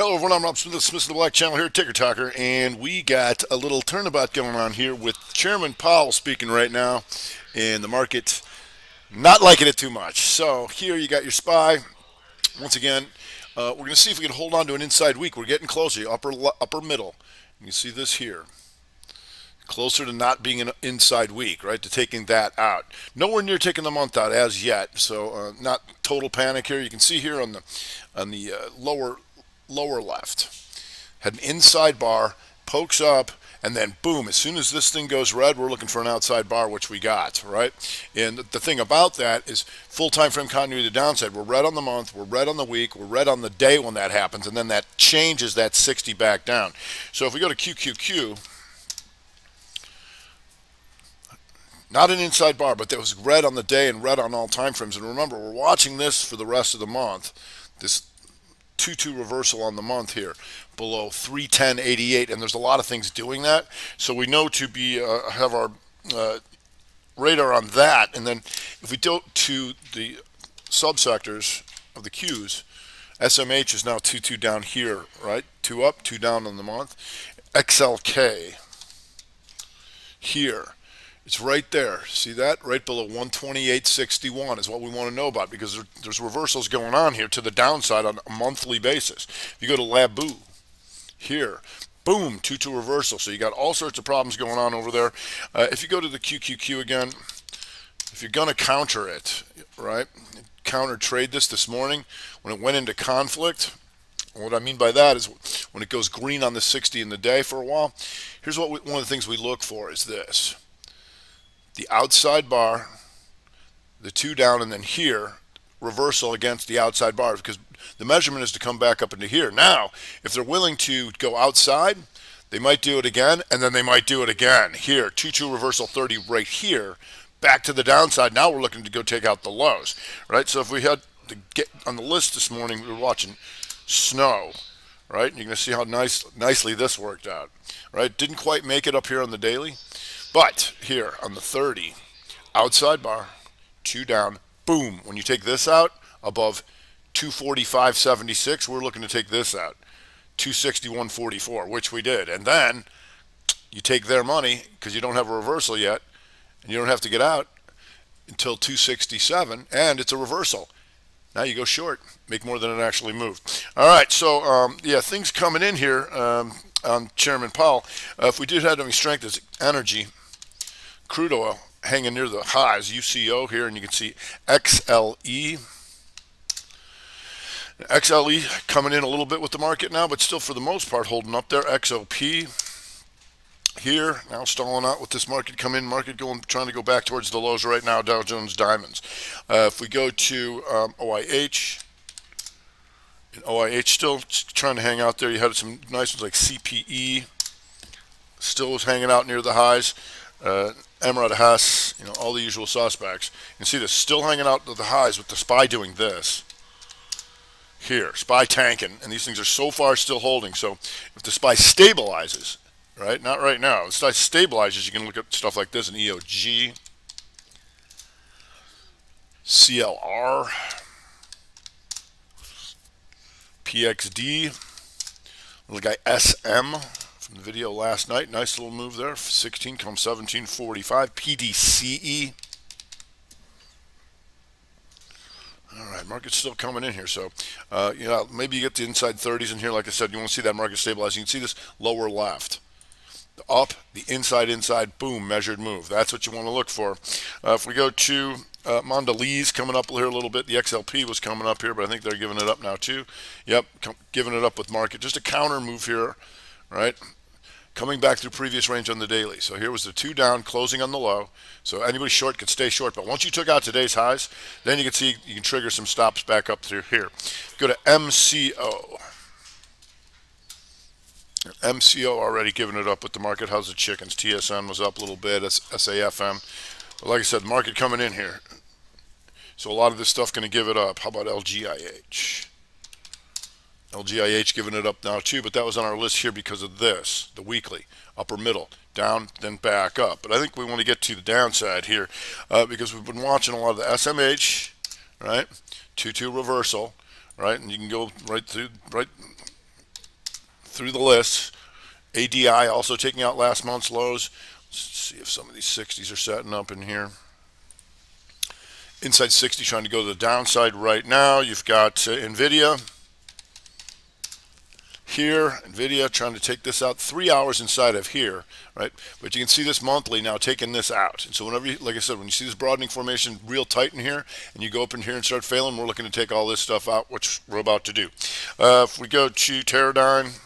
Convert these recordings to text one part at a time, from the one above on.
Hello everyone, I'm Rob Smith Smith of the Black Channel here at Ticker Tocker, and we got a little turnabout going on here with Chairman Powell speaking right now, and the market not liking it too much. So here you got your SPY. Once again, uh, we're going to see if we can hold on to an inside week. We're getting closer, upper upper middle. You see this here. Closer to not being an inside week, right? To taking that out. Nowhere near taking the month out as yet. So uh, not total panic here. You can see here on the on the uh, lower lower left. Had an inside bar, pokes up, and then boom, as soon as this thing goes red, we're looking for an outside bar, which we got, right? And the thing about that is full time frame continuity to downside. We're red on the month, we're red on the week, we're red on the day when that happens, and then that changes that 60 back down. So if we go to QQQ, not an inside bar, but there was red on the day and red on all time frames. And remember, we're watching this for the rest of the month. This 2-2 reversal on the month here below 310.88 and there's a lot of things doing that. So we know to be uh, have our uh, radar on that. And then if we go to the subsectors of the Qs SMH is now 2-2 down here right? 2 up 2 down on the month. XLK here it's right there. See that? Right below 128.61 is what we want to know about because there's reversals going on here to the downside on a monthly basis. If you go to LABU here, boom, 2-2 reversal. So you got all sorts of problems going on over there. Uh, if you go to the QQQ again, if you're going to counter it, right, counter trade this this morning when it went into conflict, what I mean by that is when it goes green on the 60 in the day for a while, here's what we, one of the things we look for is this the outside bar, the two down, and then here, reversal against the outside bars because the measurement is to come back up into here. Now, if they're willing to go outside, they might do it again, and then they might do it again. Here, 2-2 reversal 30 right here, back to the downside. Now we're looking to go take out the lows, right? So if we had to get on the list this morning, we were watching snow, right? You're going to see how nice, nicely this worked out, right? Didn't quite make it up here on the daily. But here on the 30, outside bar, two down, boom. When you take this out above 245.76, we're looking to take this out, 261.44, which we did. And then you take their money because you don't have a reversal yet, and you don't have to get out until 267, and it's a reversal. Now you go short, make more than it actually moved. All right, so um, yeah, things coming in here um, on Chairman Powell. Uh, if we did have any strength it's energy, crude oil hanging near the highs, UCO here, and you can see XLE. XLE coming in a little bit with the market now, but still for the most part holding up there. XOP here now stalling out with this market come in market going trying to go back towards the lows right now Dow Jones Diamonds uh, if we go to um, OIH OIH still trying to hang out there you had some nice ones like CPE still was hanging out near the highs uh, Amerada Hess, you know, all the usual suspects. You can see this still hanging out to the highs with the SPY doing this. Here, SPY tanking, and these things are so far still holding. So if the SPY stabilizes, right, not right now, if the SPY stabilizes, you can look at stuff like this in EOG, CLR, PXD, little guy SM, from the video last night. Nice little move there. 16 comes 1745. PDCE. All right, market's still coming in here. So, uh, you know, maybe you get the inside 30s in here. Like I said, you want to see that market stabilize. You can see this lower left. Up, the inside, inside, boom, measured move. That's what you want to look for. Uh, if we go to uh, Mondelez coming up here a little bit. The XLP was coming up here, but I think they're giving it up now too. Yep, giving it up with market. Just a counter move here, right? Coming back through previous range on the daily. So here was the two down, closing on the low. So anybody short could stay short. But once you took out today's highs, then you can see you can trigger some stops back up through here. Go to MCO. MCO already giving it up with the market. How's the chickens? TSN was up a little bit. SAFM. But like I said, market coming in here. So a lot of this stuff going to give it up. How about LGIH? LGIH giving it up now too, but that was on our list here because of this, the weekly, upper middle, down, then back up. But I think we want to get to the downside here uh, because we've been watching a lot of the SMH, right? 2-2 reversal, right? And you can go right through, right through the list. ADI also taking out last month's lows. Let's see if some of these 60s are setting up in here. Inside 60 trying to go to the downside right now. You've got uh, NVIDIA here, NVIDIA trying to take this out three hours inside of here, right? But you can see this monthly now taking this out. And so whenever, you, like I said, when you see this broadening formation real tight in here, and you go up in here and start failing, we're looking to take all this stuff out, which we're about to do. Uh, if we go to Teradyne,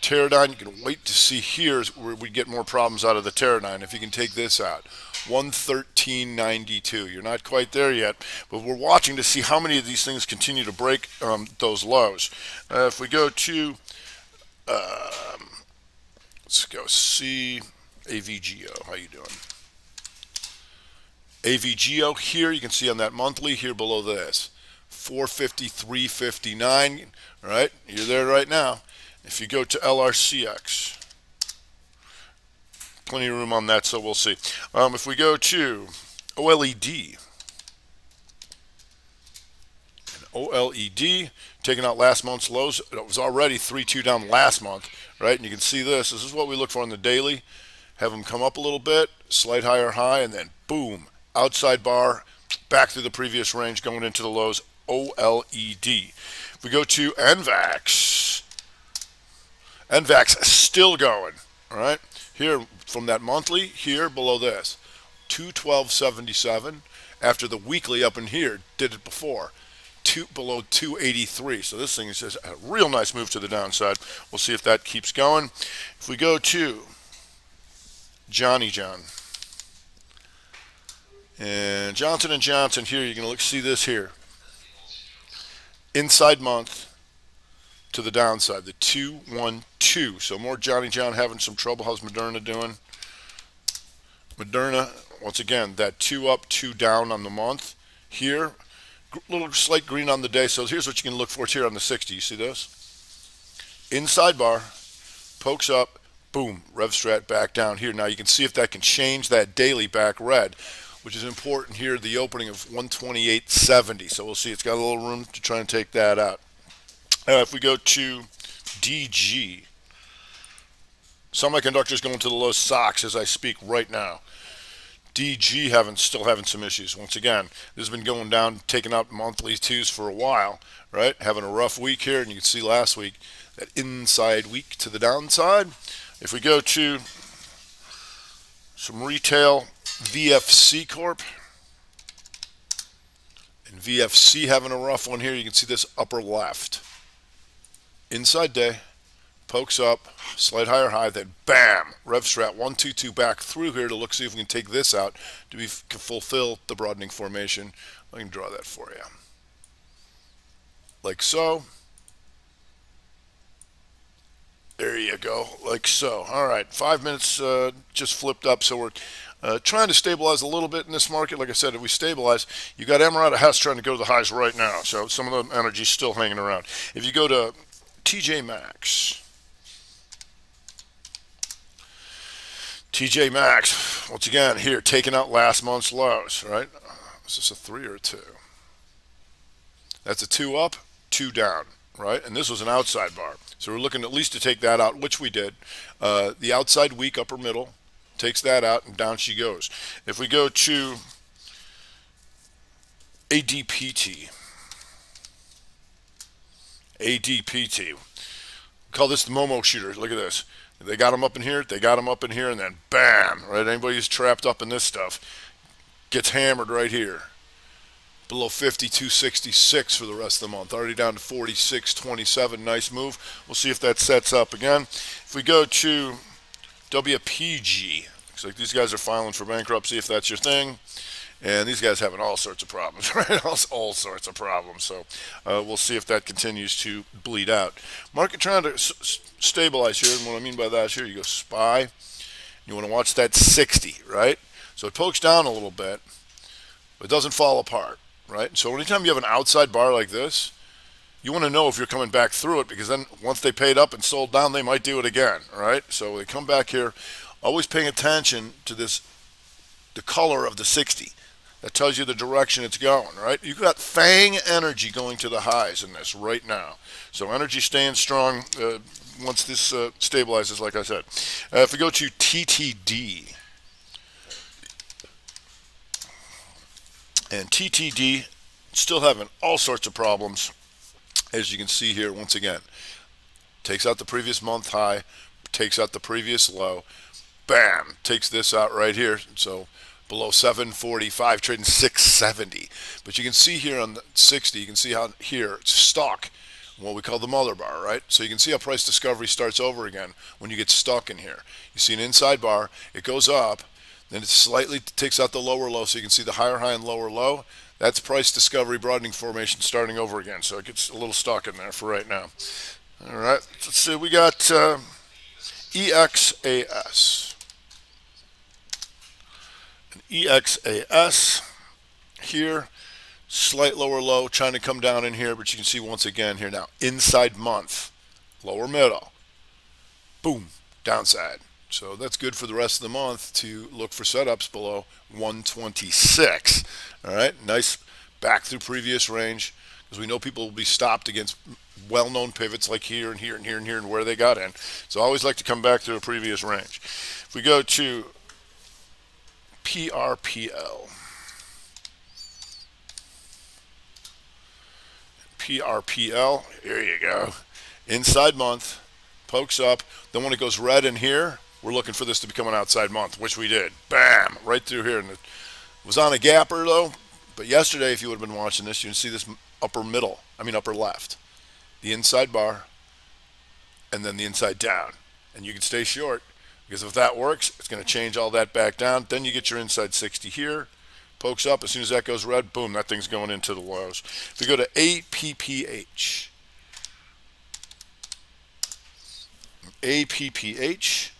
Teradyne, you can wait to see here where we get more problems out of the Teradyne if you can take this out. 113.92. You're not quite there yet, but we're watching to see how many of these things continue to break um, those lows. Uh, if we go to, um, let's go see AVGO. How you doing? AVGO here, you can see on that monthly here below this. 453.59. All right, you're there right now. If you go to LRCX, plenty of room on that, so we'll see. Um, if we go to OLED, OLED, taking out last month's lows. It was already 3-2 down last month, right? And you can see this. This is what we look for on the daily. Have them come up a little bit, slight higher high, and then boom, outside bar, back through the previous range, going into the lows, OLED. If we go to NVAX, NVAX still going, all right? Here, from that monthly, here below this, 212.77. After the weekly up in here, did it before. Two, below 283. So this thing is a real nice move to the downside. We'll see if that keeps going. If we go to Johnny John. And Johnson & Johnson here, you're to look see this here. Inside month, to the downside, the 212. So more Johnny John having some trouble. How's Moderna doing? Moderna, once again, that two up, two down on the month. Here, little slight green on the day. So here's what you can look for here on the 60. You see this? Inside bar, pokes up, boom, RevStrat back down here. Now you can see if that can change that daily back red, which is important here, the opening of 128.70. So we'll see it's got a little room to try and take that out. Uh, if we go to DG, semiconductors going to the low socks as I speak right now. DG having still having some issues. Once again, this has been going down, taking out monthly twos for a while, right? Having a rough week here, and you can see last week that inside week to the downside. If we go to some retail VFC Corp, and VFC having a rough one here, you can see this upper left inside day, pokes up, slight higher high, then bam, RevStrat 122 back through here to look, see if we can take this out to be fulfill the broadening formation. I can draw that for you. Like so. There you go, like so. All right, five minutes uh, just flipped up, so we're uh, trying to stabilize a little bit in this market. Like I said, if we stabilize, you got Amerada Hess trying to go to the highs right now, so some of the energy's still hanging around. If you go to TJ Maxx. TJ Maxx, once again, here, taking out last month's lows, right? Is this a three or a two? That's a two up, two down, right? And this was an outside bar. So we're looking at least to take that out, which we did. Uh, the outside week, upper middle, takes that out, and down she goes. If we go to ADPT, ADPT. Call this the Momo shooter. Look at this. They got them up in here, they got them up in here, and then bam, right? Anybody who's trapped up in this stuff gets hammered right here. Below 52.66 for the rest of the month. Already down to 46.27. Nice move. We'll see if that sets up again. If we go to WPG, looks like these guys are filing for bankruptcy if that's your thing. And these guys having all sorts of problems, right? All, all sorts of problems. So uh, we'll see if that continues to bleed out. Market trying to stabilize here. And what I mean by that is here you go SPY. You want to watch that 60, right? So it pokes down a little bit, but it doesn't fall apart, right? So anytime you have an outside bar like this, you want to know if you're coming back through it because then once they paid up and sold down, they might do it again, right? So they come back here, always paying attention to this, the color of the 60 That tells you the direction it's going, right? You've got FANG energy going to the highs in this right now. So energy staying strong uh, once this uh, stabilizes, like I said. Uh, if we go to TTD, and TTD still having all sorts of problems, as you can see here once again. Takes out the previous month high, takes out the previous low, bam, takes this out right here. So below 745, trading 670. But you can see here on the 60, you can see how here it's stuck what we call the mother bar, right? So you can see how price discovery starts over again when you get stuck in here. You see an inside bar, it goes up, then it slightly takes out the lower low so you can see the higher high and lower low. That's price discovery broadening formation starting over again. So it gets a little stuck in there for right now. All right, let's see, we got uh, EXAS. An EXAS here slight lower low trying to come down in here but you can see once again here now inside month lower middle boom downside. So that's good for the rest of the month to look for setups below 126 all right nice back through previous range because we know people will be stopped against well-known pivots like here and here and here and here and where they got in. So I always like to come back to a previous range. If we go to PRPL PRPL. Here you go. Inside month, pokes up. Then when it goes red in here, we're looking for this to become an outside month, which we did. Bam! Right through here. And it was on a gapper, though. But yesterday, if you would have been watching this, you can see this upper middle, I mean upper left. The inside bar, and then the inside down. And you can stay short, because if that works, it's going to change all that back down. Then you get your inside 60 here pokes up. As soon as that goes red, boom, that thing's going into the lows. If we go to APPH, APPH,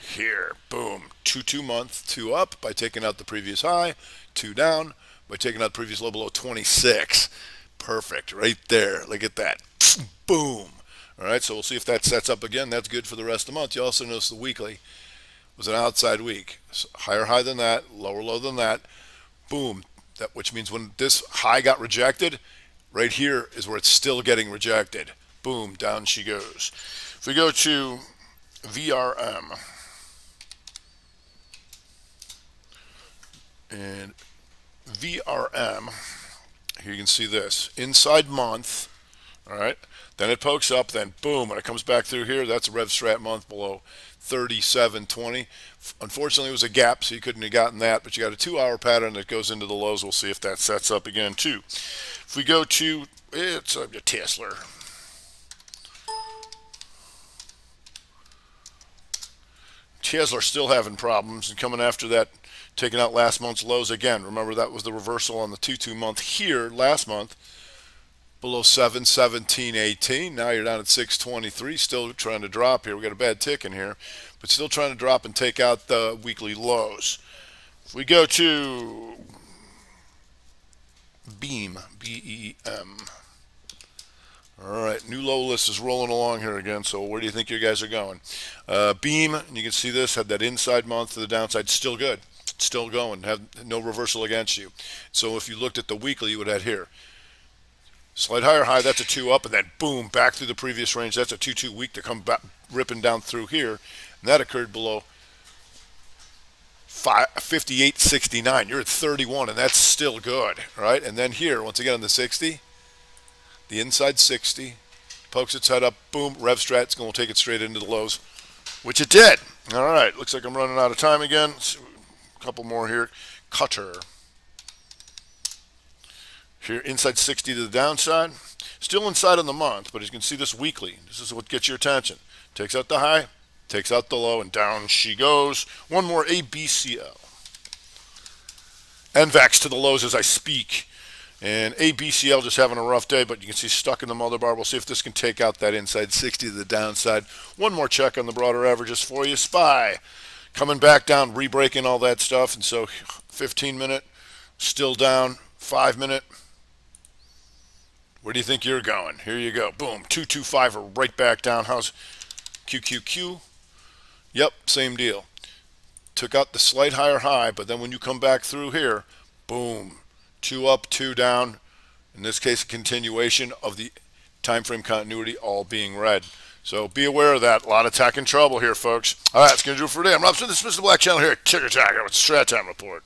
here, boom, two two month, two up by taking out the previous high, two down by taking out the previous low below 26. Perfect, right there. Look at that. Boom. All right, so we'll see if that sets up again. That's good for the rest of the month. You also notice the weekly was an outside week. So higher high than that, lower low than that. Boom. That which means when this high got rejected, right here is where it's still getting rejected. Boom, down she goes. If we go to VRM and VRM, here you can see this inside month. All right, then it pokes up, then boom, when it comes back through here, that's a RevStrat month below 37.20. Unfortunately, it was a gap, so you couldn't have gotten that, but you got a two-hour pattern that goes into the lows. We'll see if that sets up again, too. If we go to, it's a Tesla. Tesla still having problems and coming after that, taking out last month's lows again. Remember, that was the reversal on the 2-2 month here last month below 7, 17, 18. Now you're down at 623, still trying to drop here. We got a bad tick in here, but still trying to drop and take out the weekly lows. If we go to Beam, B-E-M. All right, new low list is rolling along here again, so where do you think you guys are going? Uh, Beam, you can see this, had that inside month to the downside, still good. Still going, have no reversal against you. So if you looked at the weekly, you would have here Slight higher high, that's a two up, and then boom, back through the previous range. That's a 2-2 week to come back, ripping down through here. And that occurred below 58.69. You're at 31, and that's still good, right? And then here, once again on the 60, the inside 60, pokes its head up, boom, rev strat's going to take it straight into the lows, which it did. All right, looks like I'm running out of time again. A couple more here. Cutter. Here, inside 60 to the downside. Still inside on the month, but as you can see this weekly. This is what gets your attention. Takes out the high, takes out the low, and down she goes. One more ABCL. NVAX to the lows as I speak. And ABCL just having a rough day, but you can see stuck in the mother bar. We'll see if this can take out that inside 60 to the downside. One more check on the broader averages for you. SPY coming back down, re-breaking all that stuff. And so 15 minute, still down. 5 minute, where do you think you're going? Here you go. Boom. 225 or right back down. How's QQQ? Yep, same deal. took out the slight higher high, but then when you come back through here, boom, two up, two down. In this case, a continuation of the time frame continuity all being red. So be aware of that. A lot of tech and trouble here, folks. All right, that's going to do it for today. I'm Rob Smith, this is Mr. Black Channel here at Ticker Tocker with Strat Time Report.